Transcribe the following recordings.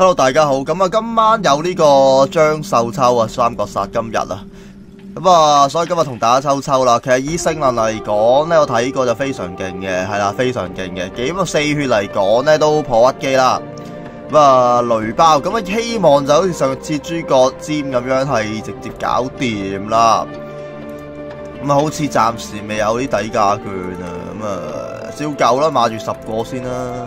Hello，大家好。咁啊，今晚有呢個張秀秋啊，三國殺今日啊。咁啊，所以今日同大家抽抽啦。其實以勝率嚟講呢，我睇過就非常勁嘅，係啦，非常勁嘅。咁啊，四血嚟講呢，都破屈機啦。咁啊，雷包咁啊，希望就好似上次诸葛尖咁樣，係直接搞掂啦。咁啊，好似暫時未有啲底價券啊。咁啊，照舊啦，買住十個先啦。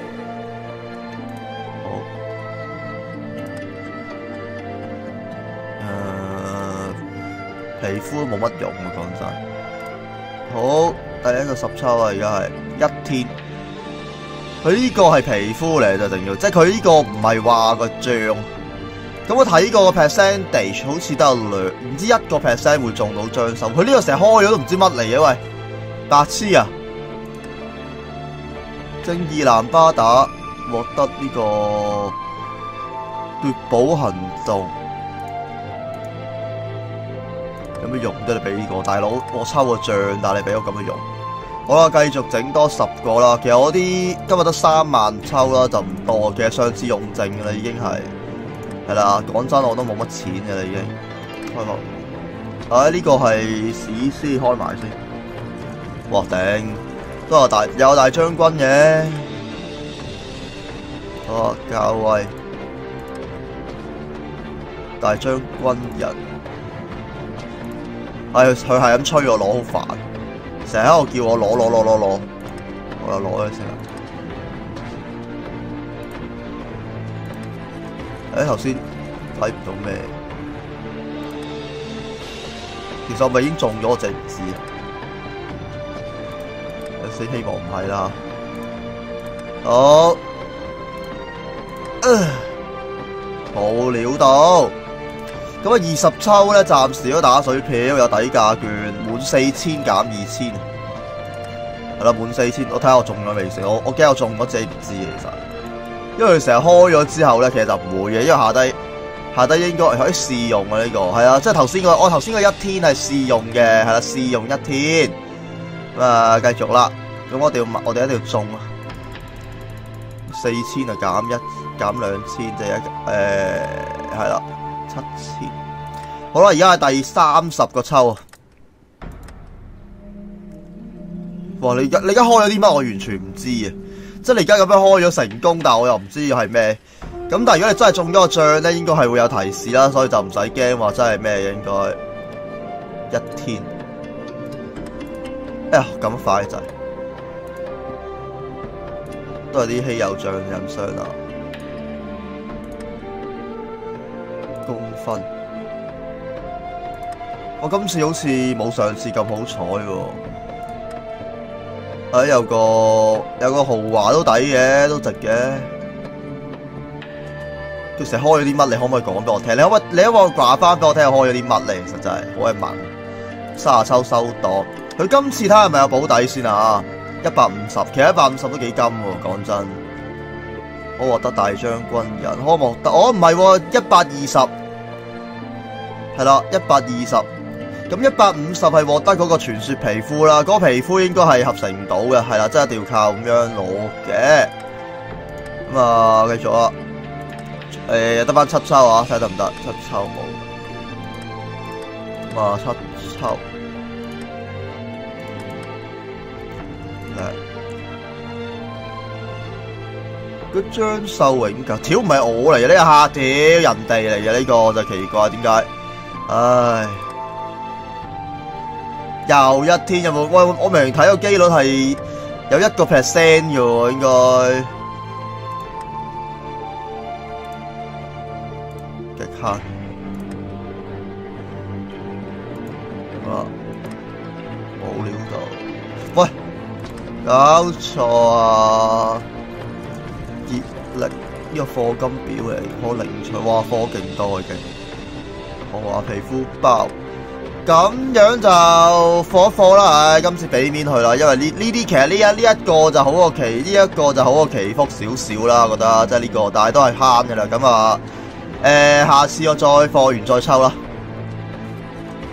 皮膚都冇乜用啊，講真。好，第一個十抽啊，而家係一天。佢呢個係皮膚嚟就定要，即係佢呢個唔係話個醬。咁我睇過個 percentage 好似得有兩，唔知一個 percent 會中到張手。佢呢個成日開咗都唔知乜嚟嘅喂，白痴啊！正義藍巴打獲得呢個奪寶行動。有咩用都你俾呢個大佬？我抽個賬，但係你俾我咁嘅用，好啦，继续整多十个啦。其实我啲今日得三万抽啦，就唔多。其實上次用剩噶啦，已经系系啦。讲真，我都冇乜钱噶啦，已经开幕。啊，呢、這個係史诗开埋先。哇顶，都有大有大将军嘅。好，教位大将军人。係佢係咁催我攞，好煩，成日喺度叫我攞攞攞攞攞，我又攞咗先啦。誒，頭先睇唔到咩？其實我咪已經中咗隻字，有死希望唔係啦。好，冇料到。咁啊，二十抽咧，暫時都打水漂，有底價券，滿四千減二千，係啦，滿四千。我睇下我中咗未先，我我驚我中咗自己唔知其實，因為佢成日開咗之後咧，其實就唔會嘅，因為下低下低應該可以試用啊呢、這個，係啊，即係頭先個我头先個一天係試用嘅，係啦，試用一天。咁啊，繼續啦，咁我哋要我哋一定要中啊，四千啊減一減兩千，即系一诶系啦。七千，好啦，而家係第三十個抽啊！哇，你而家你而家開咗啲乜？我完全唔知啊！即係你而家咁樣開咗成功，但係我又唔知係咩。咁但係如果你真係中咗個獎咧，應該係會有提示啦，所以就唔使驚話真係咩，應該一天。哎呀，咁快就都係啲稀有獎人商啊！公分，我今次好似冇上次咁好彩喎。誒，有個有個豪華都抵嘅，都值嘅。佢成日開咗啲乜？你可唔可以講俾我聽？你可唔可以你可唔可以話翻俾我聽？開咗啲乜嚟？實在係好係問。卅抽收檔，佢今次睇下係咪有保底先啊？一百五十，其實一百五十都幾金喎，講真。我獲得大將軍人，可望得，我唔係一百二十，係啦，一百二十，咁一百五十係獲得嗰個傳說皮膚啦，嗰、個皮膚應該係合成唔到嘅，係啦，真係一定要靠咁樣攞嘅。咁啊，繼續啊，誒，得翻七抽啊，睇得唔得？七抽冇，咁啊，七抽，個張秀永噶，條唔係我嚟嘅呢個客，條人哋嚟嘅呢個就奇怪，點解？唉，又一天有冇？喂我明明睇個機率係有一個 percent 嘅喎，應該極黑啊！冇料到，喂，搞错啊！熱力呢個課金表嚟，可零取，哇，課勁多嘅，豪華皮膚包。咁樣就放一放啦，唉，今次俾面佢啦，因為呢呢啲其實呢一呢一個就好過奇，呢一個就好過祈福少少啦，我覺得即係呢個，但係都係慳嘅啦。咁啊，誒，下次我再放完再抽啦。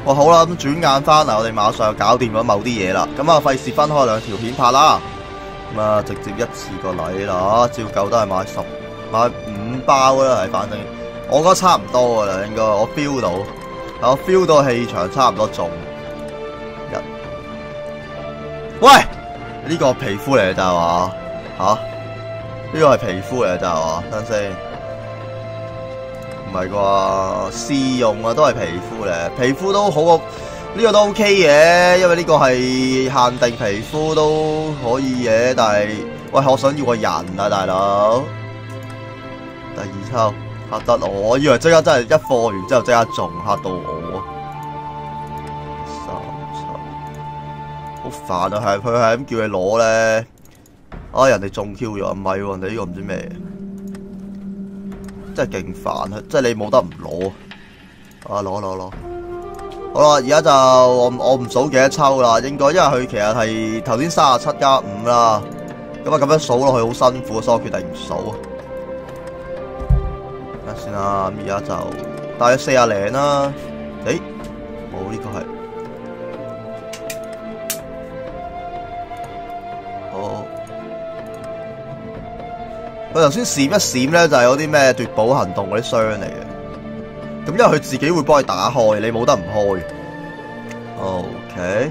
哇，好啦，咁轉眼翻嚟，我哋馬上又搞掂咗某啲嘢啦。咁啊，費事分開兩條片拍啦。咁啊，直接一次過嚟啦，照舊都係買十買五包啦，係反正我覺得差唔多噶啦，應該我 feel 到。我 feel 到氣場差唔多中一，喂，呢個皮膚嚟嘅咋係嘛？吓，呢個係皮膚嚟嘅咋係嘛？等先，唔係啩？試用啊，都係皮膚嚟，皮膚都好呢個都 OK 嘅，因為呢個係限定皮膚都可以嘅。但係，喂，我想要個人啊，大佬，第二抽。嚇得我，我以為即刻真係一放完之後即刻中，嚇到我。三七，好煩啊！系佢係咁叫你攞咧，啊人哋中 Q 咗，唔係喎，你呢個唔知咩，真係勁煩啊！即係你冇得唔攞啊！攞攞攞，好啦，而家就我我唔數幾多抽啦，應該因為佢其實係頭先三十七加五啦，咁啊咁樣數落去好辛苦，所以我決定唔數啊。先啦，咁而家就大約四廿零啦。誒，冇呢個係，好。佢頭先閃一閃咧，就係嗰啲咩奪寶行動嗰啲箱嚟嘅。咁因為佢自己會幫你打開，你冇得唔開。OK，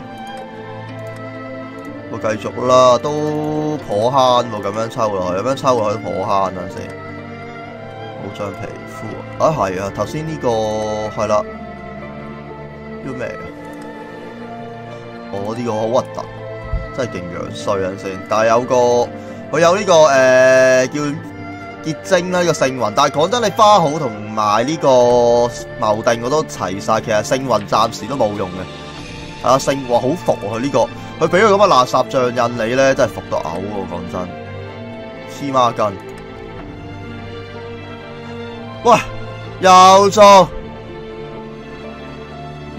我繼續啦，都頗慳喎，咁樣抽落去，咁樣抽落去都頗慳啊先。保障皮膚啊，啊係啊，頭先呢個係啦，叫咩？我呢個好核突，真係勁樣衰啊先。但係有個佢有呢個誒叫結晶啦，呢個聖魂。但係講真，你花好同埋呢個謀定我都齊晒，其實聖魂暫時都冇用嘅。啊，聖魂好服佢呢個，佢俾佢咁嘅垃圾像印你咧，真係服到嘔喎！講真，黐孖筋。喂，又中，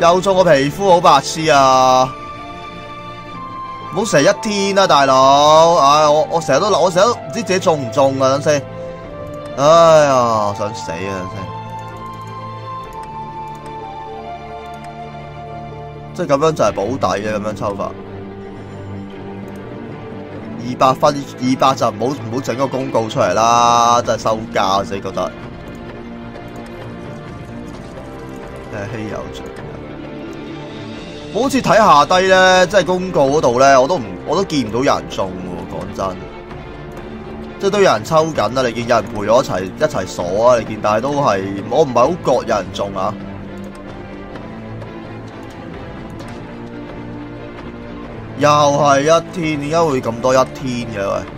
又中個皮膚好白痴啊！唔好成一天啦，大佬。唉，我我成日都我成日都唔知自己中唔中啊！等先，哎呀，想死啊！等先，即係咁樣就係保底嘅咁樣抽法。二百分，二百就唔好唔好整個公告出嚟啦，真係收價，自己覺得。稀有獎，我好似睇下低咧，即係公告嗰度咧，我都唔，我都見唔到有人中喎。講真，即係都有人抽緊啦。你見有人陪我一齊一齊鎖啊？你見，但係都係我唔係好覺有人中啊。又係一天，點解會咁多一天嘅喂？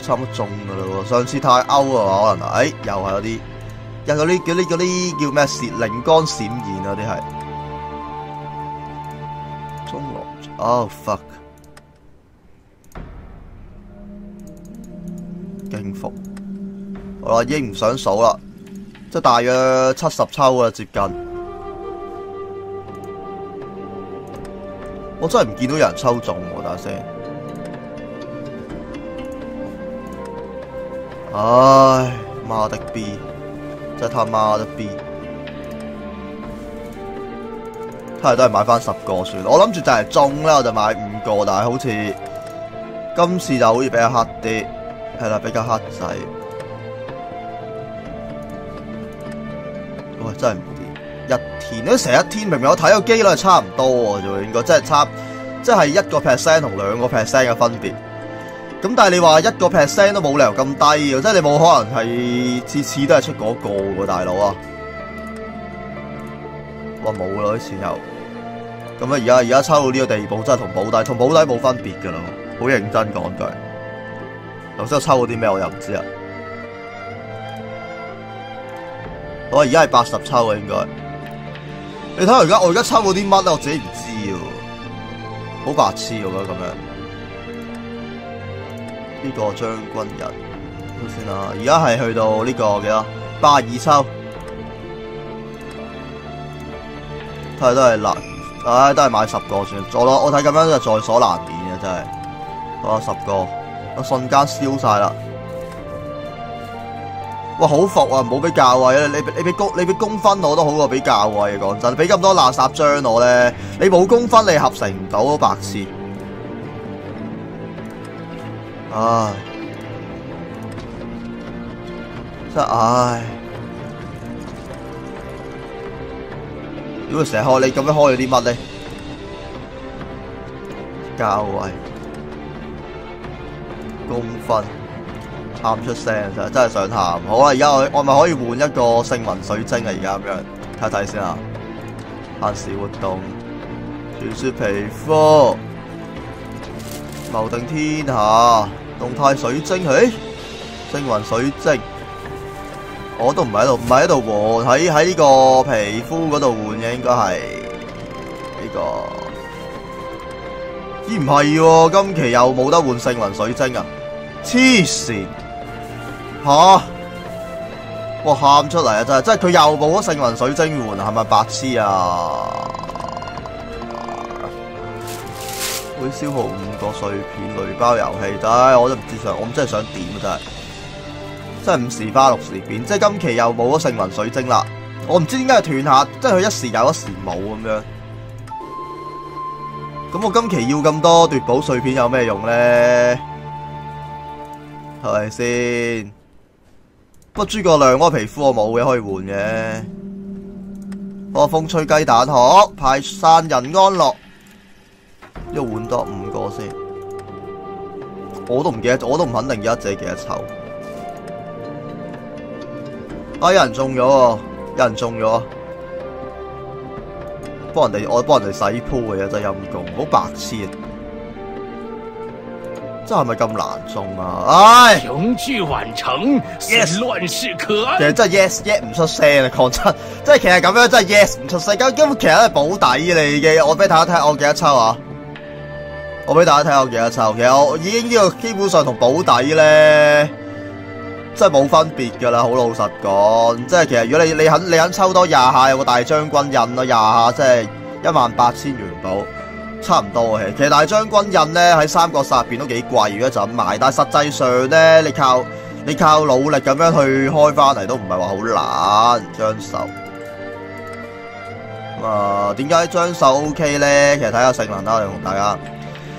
差唔多中噶啦喎！上次太歐啊，可能誒又係嗰啲，有嗰啲嗰啲嗰啲叫咩？閃靈光閃現啊！啲係中落，oh fuck，驚福，好啦，已經唔想數啦，即係大約七十抽啊，接近，我真係唔見到有人抽中喎，等下先。唉，媽的 B，真係他媽的 B，睇嚟都係買翻十個算。我諗住就係中啦，我就買五個，但係好似今次就好似比較黑啲，係啦，比較黑仔。喂，真係唔掂，一天都成一天，明明我睇個機率係差唔多喎，就應該即係差，即係一個 percent 同兩個 percent 嘅分別。咁但係你話一個 percent 都冇理由咁低嘅，即係你冇可能係次次都係出嗰個喎，大佬啊！哇，冇啦啲錢又，咁啊而家而家抽到呢個地步，真係同保底同保底冇分別噶啦，好認真講句。头先我抽到啲咩我又唔知啊。我而家係八十抽啊，應該。你睇下而家我而家抽到啲乜？我自己唔知喎，好白痴我覺得咁樣。呢個將軍人先啦，而家係去到呢個幾多？八二抽，睇下都係難，唉、都係買十個算。我咯，我睇咁樣就在所難免嘅，真係。好十個，我瞬間燒晒啦！哇，好服啊！唔好俾價位啊！你你俾公你俾公分我都好過俾價位啊！講真，俾咁多垃圾張我咧，你冇公分你合成唔到，白痴！唉，真係唉！如果成日開你咁樣開咗啲乜咧？教位、公分，喊出聲真係真係想喊。好啦，而家我我咪可以換一個聖魂水晶啊！而家咁樣睇睇先啊，限时活動，傳說皮膚。謀定天下，動態水晶，誒，星雲水晶，我都唔喺度，唔喺度喎，喺喺呢個皮膚嗰度換嘅，應該係。呢個，咦唔係喎，今期又冇得換星雲水晶啊，黐線，吓，哇喊出嚟啊真係，即係佢又冇咗星雲水晶換，係咪白痴啊？會消耗五個碎片雷包遊戲，但係我都唔知想，我真係想點啊！真係，真係五時花六時變，即係今期又冇咗聖魂水晶啦。我唔知點解係斷下，即係佢一時有，一時冇咁樣。咁我今期要咁多奪寶碎片有咩用咧？系咪先？不過諸葛亮嗰個皮膚我冇嘅可以換嘅。我風吹雞蛋壳派散人安樂。要換多五個先，我都唔記得，我都唔肯定而家借幾多抽。啊！有人中咗，有人中咗，幫人哋，我幫人哋洗鋪嘅嘢真係陰功，好白痴啊！真係咪咁難中啊？唉！雄踞宛城，yes，亂世可安。其實真係 yes yes 唔出聲啊！講真，即係其實咁樣真係 yes 唔出聲，咁根本其實都係保底嚟嘅。我俾睇一睇，我幾多抽啊？我俾大家睇下我幾多抽，其實我已經呢個基本上同保底咧，真係冇分別噶啦，好老實講。即係其實如果你你肯你肯抽多廿下，有個大將軍印咯，廿下即係一萬八千元寶，差唔多嘅。其實大將軍印咧喺三國殺入邊都幾貴，如果就咁買，但係實際上咧，你靠你靠努力咁樣去開翻嚟都唔係話好難張手。咁啊，點解張手 OK 咧？其實睇下性能啦，我同大家。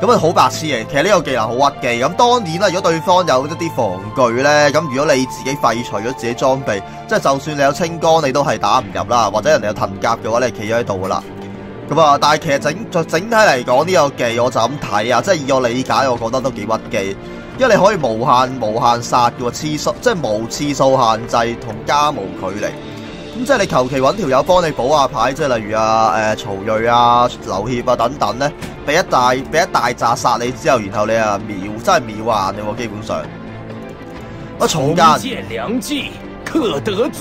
咁啊，好白痴嘅，其實呢個技能好屈技。咁當然啦，如果對方有一啲防具呢，咁如果你自己廢除咗自己裝備，即系就算你有清光，你都係打唔入啦。或者人哋有藤甲嘅話，你企咗喺度噶啦。咁啊，但係其實整就整體嚟講呢個技，我就咁睇啊，即係以我理解，我覺得都幾屈技，因為你可以無限無限殺嘅次數，即係無次數限制同加无距離。咁即係你求其揾條友幫你補下牌，即係例如啊，誒、呃、曹睿啊、劉協啊等等咧，俾一大俾一大扎殺你之後，然後你啊秒真係秒還嘅喎，基本上。我重得自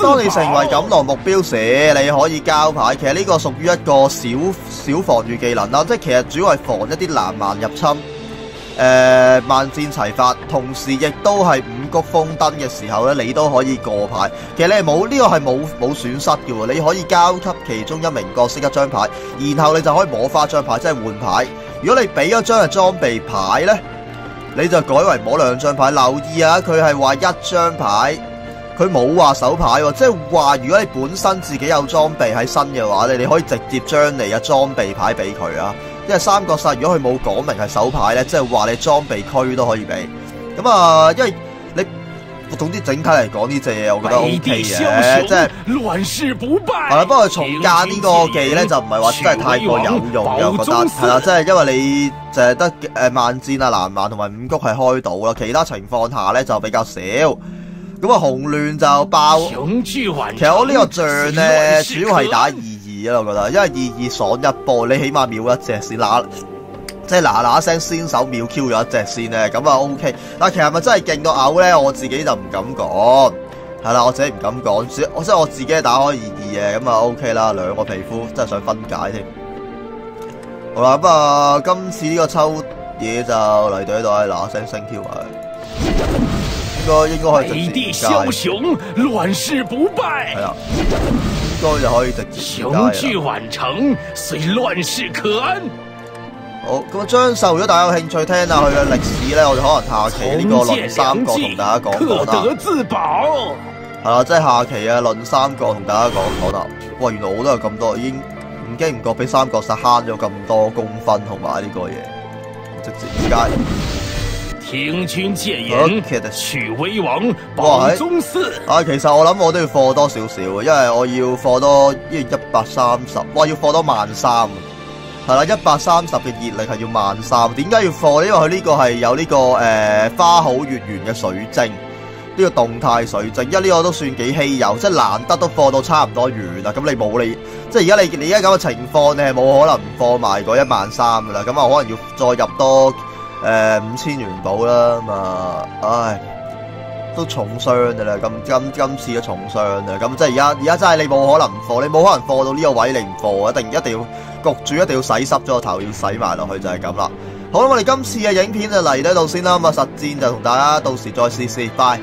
當你成為錦囊目標時，你可以交牌。其實呢個屬於一個小小防御技能啦，即係其實主要係防一啲南蠻入侵。诶、呃，萬箭齊發，同時亦都係五谷丰登嘅時候咧，你都可以過牌。其實你系冇呢個係冇冇損失嘅喎，你可以交給其中一名角色一張牌，然後你就可以摸花張牌，即係換牌。如果你俾咗張係裝備牌呢，你就改為摸兩張牌。留意啊，佢係話一張牌佢冇話手牌，即係話如果你本身自己有裝備喺身嘅話咧，你可以直接將你嘅裝備牌俾佢啊。因为三國殺如果佢冇讲明系手牌咧，即系话你装备区都可以俾。咁啊，因为你总之整体嚟讲呢只嘢，我觉得 O 北 K 嘅，即係。雄，亂世不敗。係啦，不過重加呢个技咧就唔系话真系太过有用嘅，我觉得系啦，即系因为你就系得诶慢戰啊、藍蠻同埋五谷系开到啦，其他情况下咧就比较少。咁啊，红乱就爆。其實我呢个仗咧，主要系打二我覺得，因為二二爽一波，你起碼秒一隻先嗱，即係嗱嗱聲先手秒 Q 咗一隻先咧，咁啊 OK。但係其實係咪真係勁到嘔咧？我自己就唔敢講。係啦，我自己唔敢講，只我即係我自己係打開二二嘅，咁啊 OK 啦，兩個皮膚真係想分解添。好啦，咁啊，今次呢個抽嘢就嚟到呢度，嗱嗱聲升 Q 佢，應該應該可以北地枭雄，亂世不係敗。啦，應該就可以直接雄解啦踞宛城，雖亂世可安。好，咁啊張秀，如果大家有興趣聽下佢嘅歷史咧，我哋可能下期呢個論三國同，大家講克講啦。得自保。係啦，即係下期啊論三國同大家講講啦。哇，原來我都有咁多，已經唔經唔覺俾三國殺慳咗咁多公分同埋呢個嘢，直接街。聽君諫好言，其實取威王，哇保係宗嗣。啊，其實我諗我都要貨多少少，因為我要貨多一一百三十，哇，要貨多萬三。係啦，一百三十嘅熱力係要萬三。點解要貨呢？因為佢呢個係有呢、個誒、呃花好月圓嘅水晶，呢、個動態水晶，因為呢個都算幾稀有，即係難得都貨到差唔多完啦。咁你冇你，即係而家你你而家咁嘅情況，你係冇可能唔貨埋嗰一萬三噶啦。咁啊，可能要再入多诶五千元宝啦。咁啊，唉。都重伤噶啦，咁今今次嘅重伤啊，咁即系而家而家真系你冇可能唔貨，你冇可能货到呢个位你唔貨，一定一定要焗住，一定要洗湿咗个头，要洗埋落去就系咁啦。好啦，我哋今次嘅影片就嚟到呢度先啦，咁啊实战就同大家到时再試試，拜。